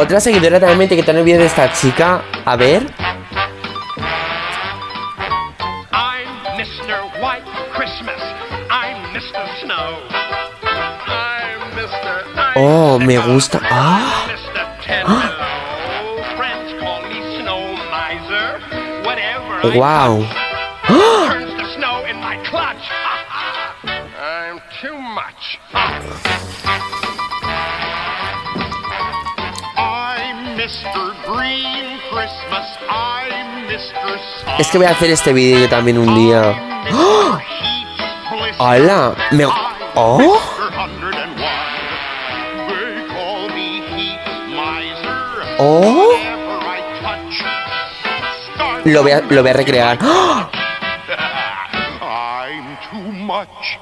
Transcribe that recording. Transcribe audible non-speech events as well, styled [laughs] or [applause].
Otra seguidora etiquetó en el vídeo de esta chica. A ver. I'm Mr. White Christmas. I'm Mr. Snow. I'm Mr. Oh, me gusta. Ah. Mr. Ten Below. [gasps] [laughs] [laughs] Mr. Green Christmas. I'm Mr. Sun. Es que voy a hacer este vídeo yo también un día. Blister. ¡Hala! Me... ¡Oh! Mr. 101. They call me Heat Miser. ¡Oh! Lo voy a, lo voy a recrear. Much.